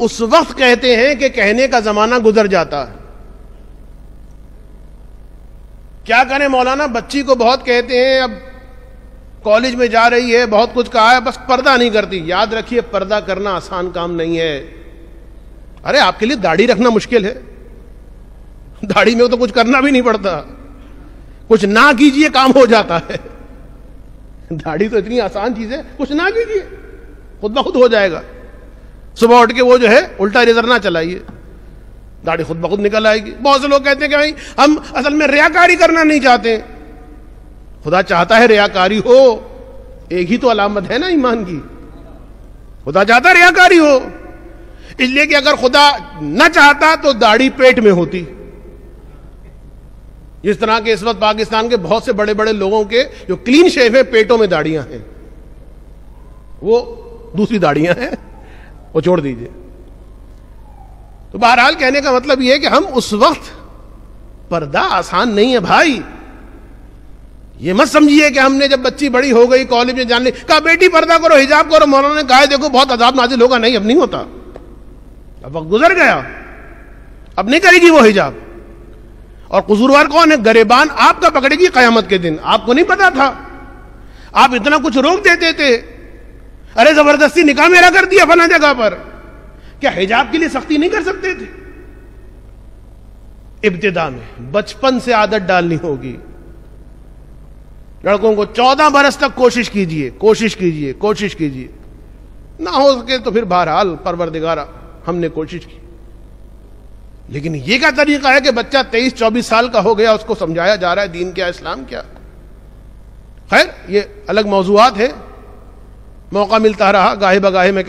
उस वक्त कहते हैं कि कहने का जमाना गुजर जाता है। क्या करें मौलाना? बच्ची को बहुत कहते हैं, अब कॉलेज में जा रही है, बहुत कुछ कहा है, बस पर्दा नहीं करती। याद रखिए, पर्दा करना आसान काम नहीं है। अरे, आपके लिए दाढ़ी रखना मुश्किल है। दाढ़ी में तो कुछ करना भी नहीं पड़ता। कुछ ना कीजिए, काम हो जाता है। दाढ़ी तो इतनी आसान चीज़ है, कुछ ना कीजिए, खुद ब खुद हो जाएगा। सुबह उठ के वो जो है, उल्टा रेजर ना चलाइए। दाढ़ी खुद ब खुद निकल आएगी। बहुत से लोग कहते हैं कि भाई, हम असल में रियाकारी करना नहीं चाहते। खुदा चाहता है रियाकारी हो। एक ही तो अलामत है ना ईमान की। खुदा चाहता रियाकारी हो। इसलिए कि अगर खुदा न चाहता तो दाढ़ी पेट में होती। जिस तरह के इस वक्त पाकिस्तान के बहुत से बड़े बड़े लोगों के जो क्लीन शेव है, पेटों में दाढ़ियाँ हैं। वो दूसरी दाढ़ियाँ हैं। वो छोड़ दीजिए। तो बहरहाल कहने का मतलब यह है कि हम उस वक्त पर्दा आसान नहीं है भाई। ये मत समझिए कि हमने जब बच्ची बड़ी हो गई कॉलेज में जाने, कहा, बेटी, पर्दा करो, हिजाब करो। मौलाना ने कहा, देखो, बहुत अजाब नाजिल होगा। नहीं, अब नहीं होता। अब वक्त गुजर गया। अब नहीं करेगी वो हिजाब। और कसूरवार कौन है? गरेबान आपका पकड़ेगी कयामत के दिन। आपको नहीं पता था। आप इतना कुछ रोक देते थे। अरे ज़बरदस्ती निकाह मेरा कर दिया फला जगह पर। क्या हिजाब के लिए सख्ती नहीं कर सकते थे? इब्तदा में बचपन से आदत डालनी होगी। लड़कों को चौदह बरस तक कोशिश कीजिए कोशिश कीजिए कोशिश कीजिए। ना हो सके तो फिर बहरहाल, परवरदिगारा, हमने कोशिश की। लेकिन ये क्या तरीका है कि बच्चा तेईस चौबीस साल का हो गया, उसको समझाया जा रहा है, दीन क्या, इस्लाम क्या? खैर, ये अलग मौजूद है। मौका मिलता रहा गाहे बगाहे में